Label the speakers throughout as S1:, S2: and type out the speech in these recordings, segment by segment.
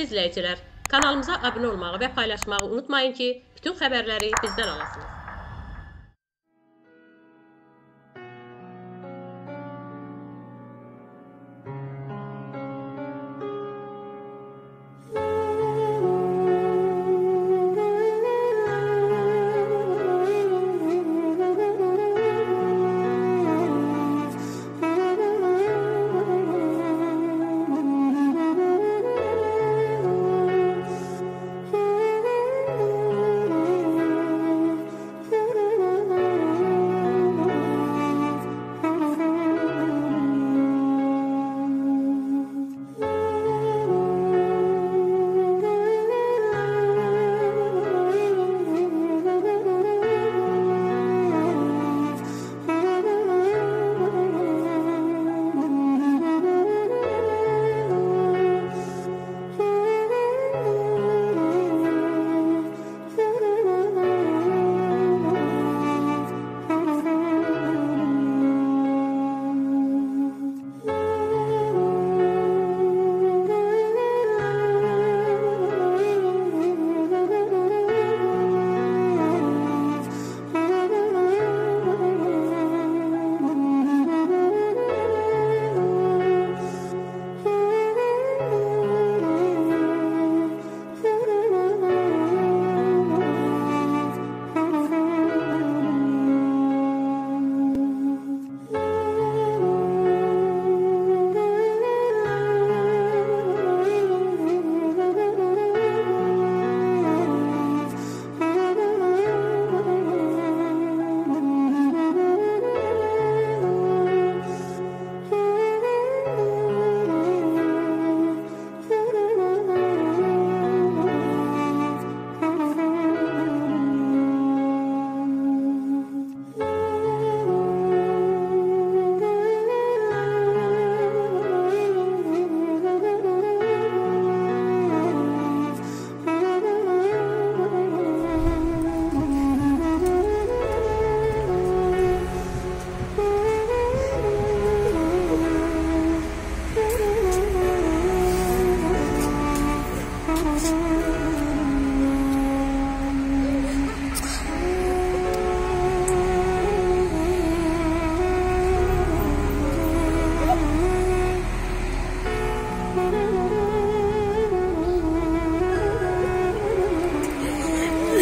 S1: Hörmətli izləyicilər, kanalımıza abunə olmağı və paylaşmağı unutmayın ki, bütün xəbərləri bizdən alasınız.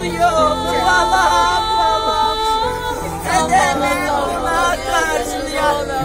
S2: karşılıyor bu Allah Sen de ne ona karşılıyor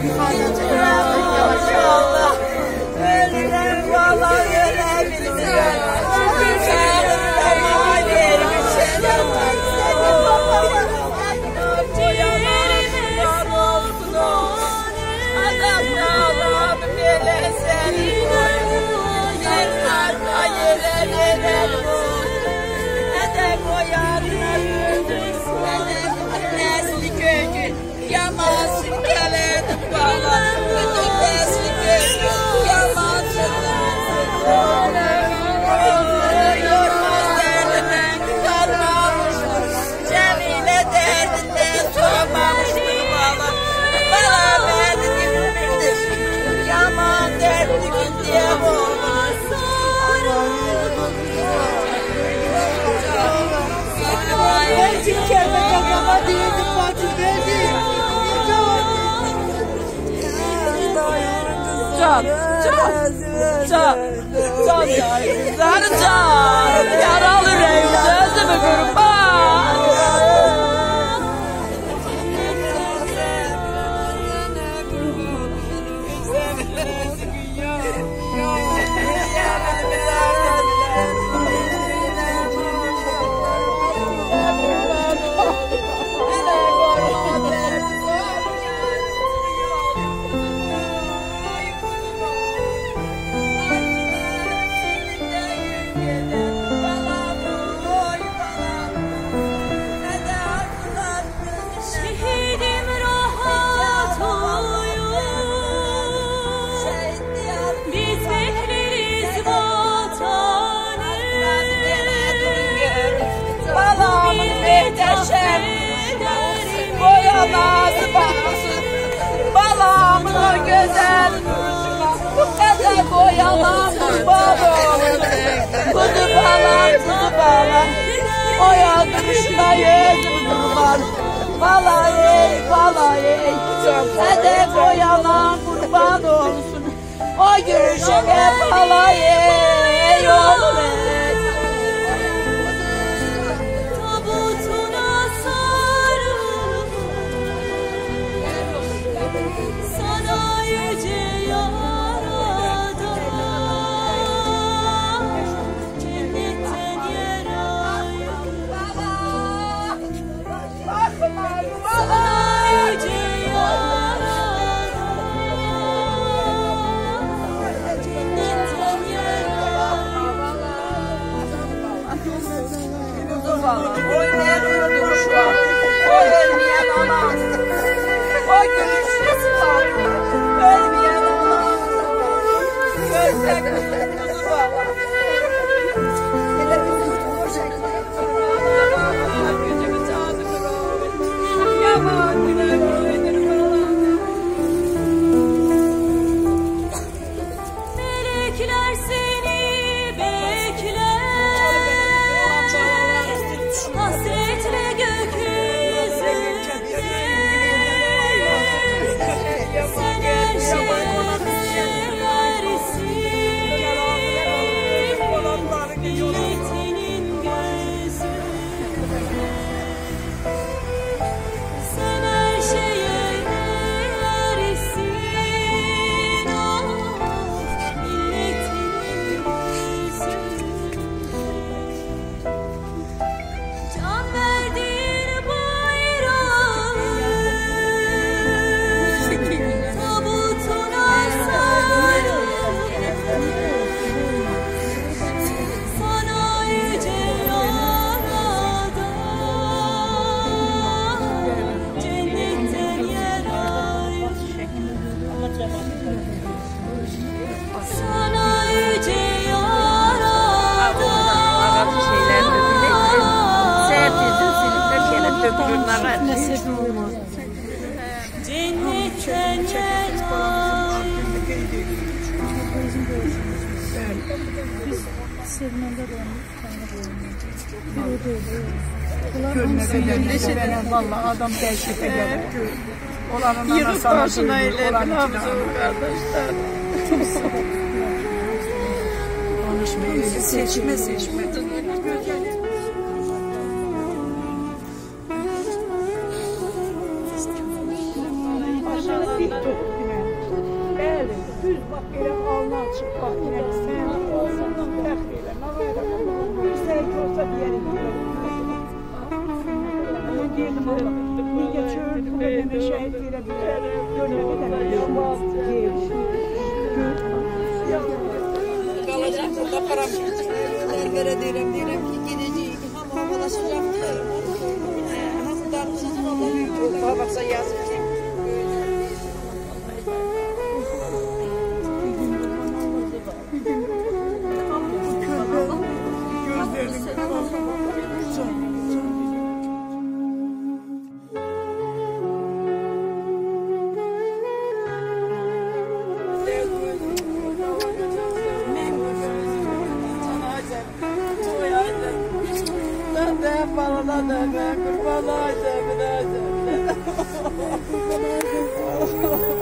S2: Stop! Stop! Stop! Tanrı, Tanrı, yaralı reyde, özlemi kurum. güzel, bu kadar boyamam babam. Kuzu balam, kuzu balam, boyadım şuna yedim kurban. Bala ey, bala ey, hede boyalam kurban olsun. O gülüşüne
S3: bala
S4: ey, oğlum dəhşətə gəlir. Onların Yığıb
S2: başına
S4: elə
S2: bil
S4: hamısı
S2: o
S4: qardaşlar. Çox sağ ol. Konuşmayı seçmə seçmə. Bəli, düz bax elə alnı açıq bax elə sən olsandan fəxr elə. Nə var? Güzel görsə deyər diyelim o bir geçiyor bu bedene şehit verebilir. Gönlümü de yaşamaz.
S2: Kalacak burada param
S5: yok. Nerelere diyelim ki gideceğim. Hamama dolaşacağım diyelim. Ee, Hastalarımızın orada büyük
S2: oldu. Baksa yazık. Oh.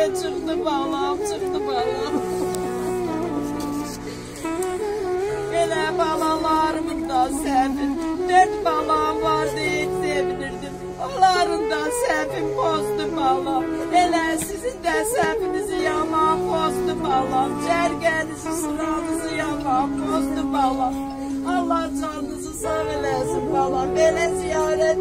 S2: de çıxdı balam, çıxdı balam. Belə balalarımın da səbir, dörd balam var deyib sevinirdim. Onların da səhvim pozdu balam. Elə sizin də səhvinizi yaman pozdu balam. Cərgənizi, sıranızı yaman pozdu balam. Allah canınızı sağ eləsin balam. Belə ziyarət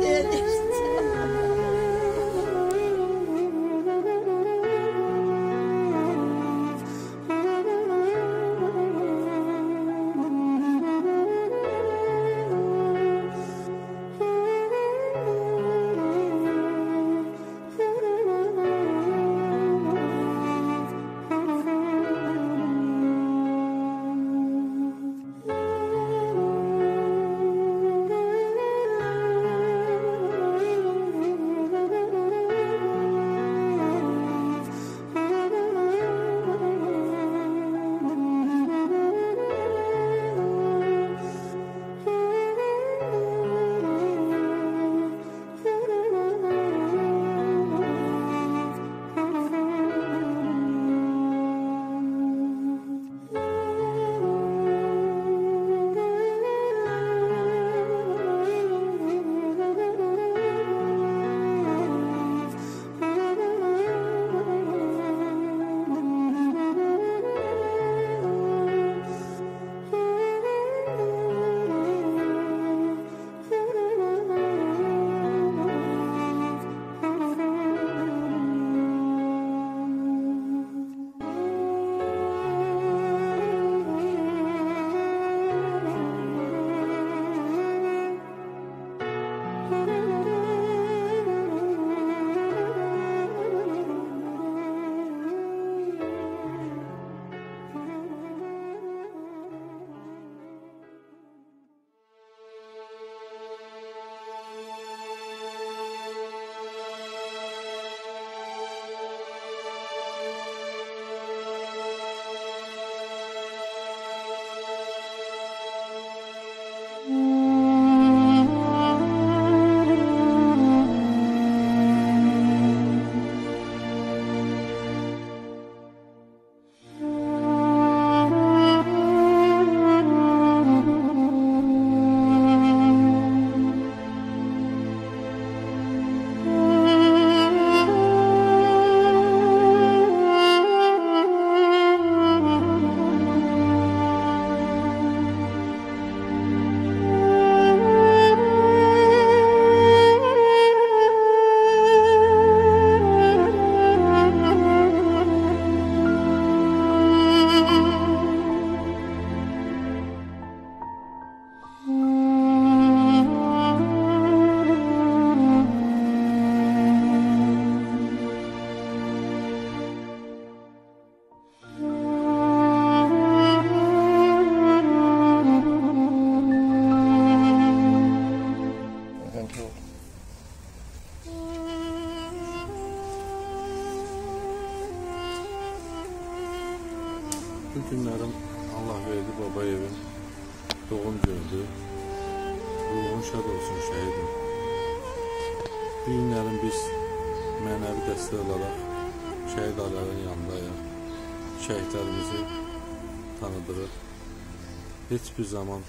S6: zaman.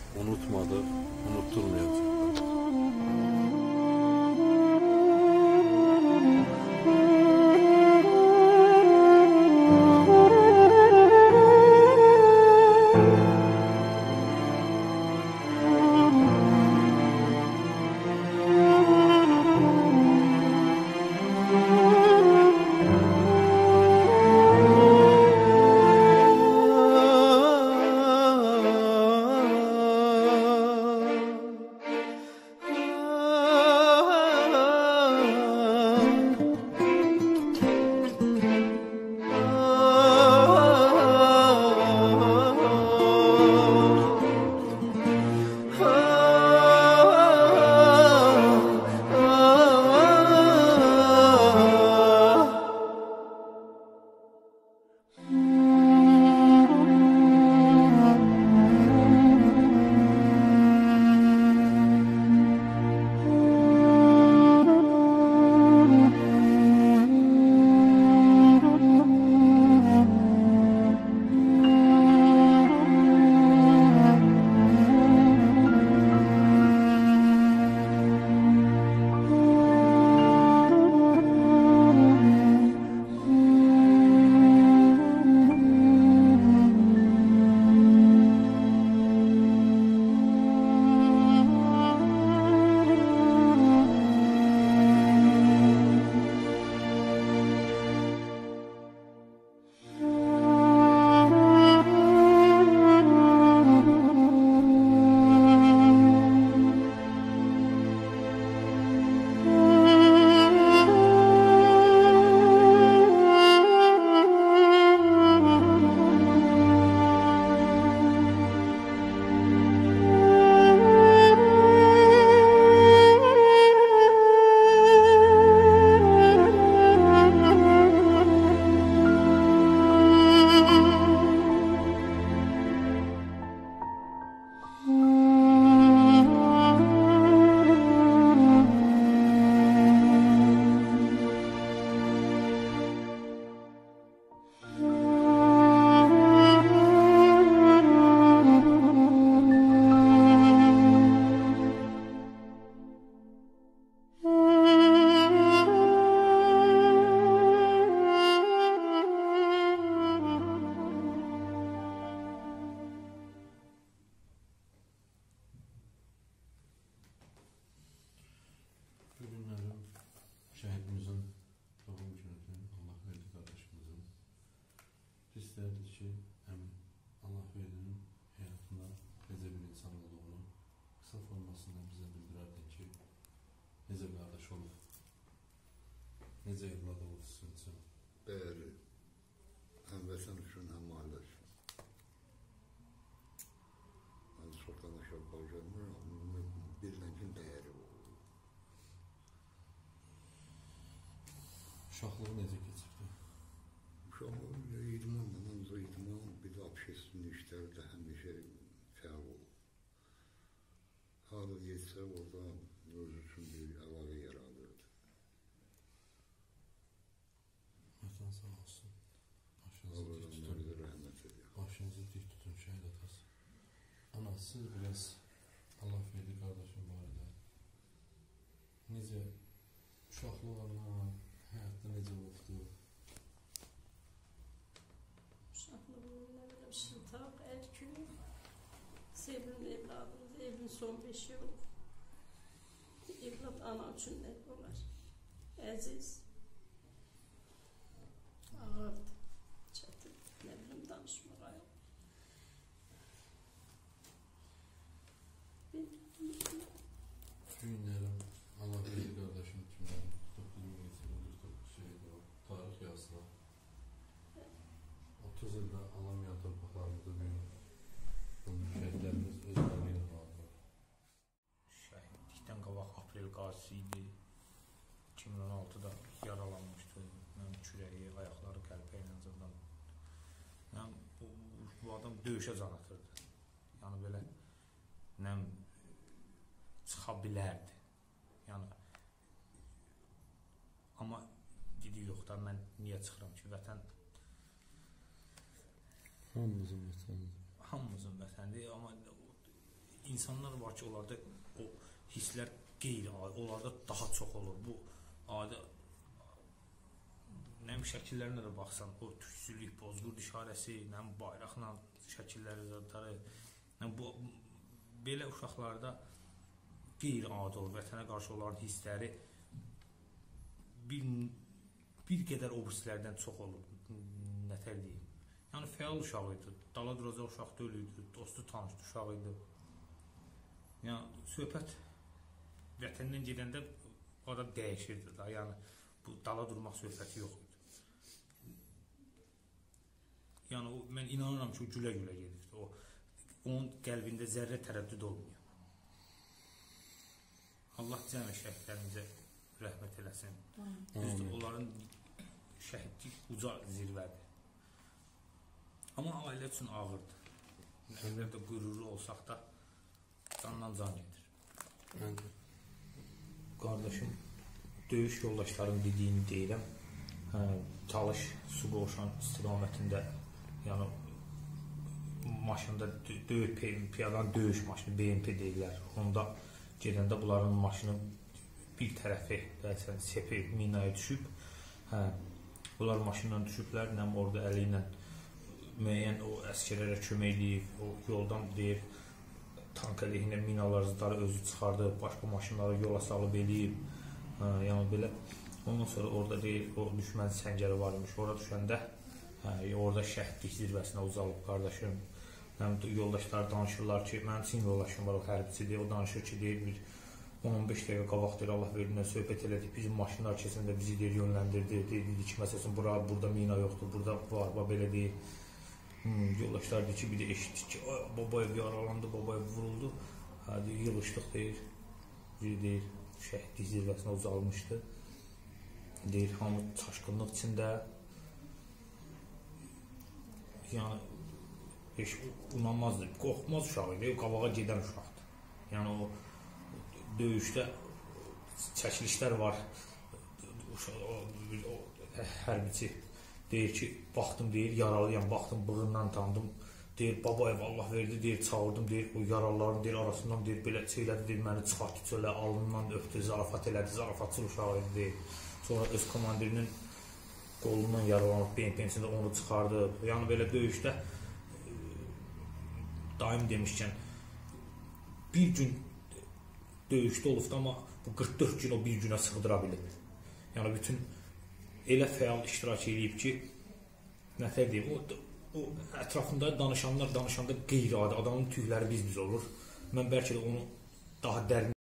S7: Azərbaycanın beləncin dəyəri oldu.
S6: Uşaqlığı necə keçirdi?
S7: Uşaqlığı idman, ancaq idman, bir də apşesinin işlərdə həmişə fəal oldu. Harada yetsə orada öz üçün bir
S6: siz biraz Allah verdi qardaşım barədə. Necə uşaqlıq anlar, həyatda necə
S8: olubdu? Uşaqlığımda biləm, şintaq, ərkün, sevimli evladımız, evin son beşi olub. Evlad ana üçün nə olar? Əziz,
S9: mübarizəsi idi. 2016-da yaralanmışdı. Mən kürəyi, ayaqları qəlpə inancından. Mən bu, bu adam döyüşə can atırdı. Yəni belə nə çıxa bilərdi. Yəni amma dedi yox da mən niyə çıxıram ki, vətən
S6: hamımızın vətənidir.
S9: Hamımızın vətənidir, amma insanlar var ki, onlarda o hisslər qeyri-adi, onlarda daha çox olur. Bu adi nə bilim şəkillərinə də baxsan, o tüksülük, bozqurd işarəsi, nə bilim bayraqla şəkilləri zadları, nə bilim bu belə uşaqlarda qeyri-adi olur. Vətənə qarşı onların hissləri bir bir qədər o hisslərdən çox olur. Nətər deyim? Yəni fəal uşaq idi. Dala duracaq uşaq deyil idi. Dostu tanış uşaq idi. Yəni söhbət vətəndən gedəndə o da dəyişirdi da. Yəni bu dala durmaq söhbəti yox idi. Yəni o, mən inanıram ki, o gülə-gülə gedirdi. O onun qəlbində zərrə tərəddüd olmuyor. Allah cəmi şəhidlərimizə rəhmət eləsin. Düzdür, onların şəhidlik uca zirvədir. Amma ailə üçün ağırdır. Nə qədər də qürurlu olsaq da candan can gedir.
S6: Məncə.
S9: Qardaşım döyüş yoldaşlarım dediyini deyirəm. Hə, Talış su qoşan istiqamətində yəni maşında dö- döyüş piyadan döyüş maşını BMP deyirlər. Onda gedəndə bunların maşını bir tərəfi bəzən sepi minaya düşüb. Hə, bunlar maşından düşüblər, nəm orada əli ilə müəyyən o əskərlərə kömək eləyib, o yoldan deyir tank əleyhinə minalar zıdarı özü çıxardı, başqa maşınları yola salıb eləyib. Hə, yəni belə ondan sonra orada deyir o düşmən səngəri varmış. Ora düşəndə hə, orada şəhidlik zirvəsinə uzalıb qardaşım. Həm də yoldaşlar danışırlar ki, mənim sin yoldaşım var, o hərbiçidir. O danışır ki, deyir bir 10-15 dəqiqə qabaq deyir Allah verindən söhbət elədik. Bizim maşınlar keçəndə bizi deyir yönləndirdi. Deyir dedi ki, məsələn bura burada mina yoxdur, burada var, bax belə deyir. Hmm, yoldaşlar deyir ki, bir də eşitdik ki, "Ay, Babayev yaralandı, Babayev vuruldu. Hə, deyir, yığışdıq deyir. Deyir, şəhidlik zirvəsinə uzalmışdı. Deyir, hamı çaşqınlıq içində. Yəni heç inanmazdı. Qorxmaz uşaq idi, qabağa gedən uşaqdır. Yəni o döyüşdə çəkilişlər var. Uşaq o, o hərbiçi deyir ki, baxdım deyir, yaralıyam, baxdım bığından tanıdım. Deyir, Babayev Allah verdi, deyir, çağırdım, deyir, o yaralıların deyir arasından deyir belə şeylədi, deyir, məni çıxartdı çölə, alnından öpdü, zarafat elədi, zarafatçıl uşaq idi deyir. Sonra öz komandirinin qolundan yaralanıb BMP-sində onu çıxardı. Yəni belə döyüşdə e, daim demişkən bir gün döyüşdə olubdu, amma bu 44 gün o bir günə sığdıra bilib. Yəni bütün elə fəal iştirak edib ki, nətər deyim, o o ətrafında danışanlar danışanda qeyri-adi adamın tükləri biz-biz olur. Mən bəlkə də onu daha dərin